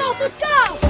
yourself. Let's go.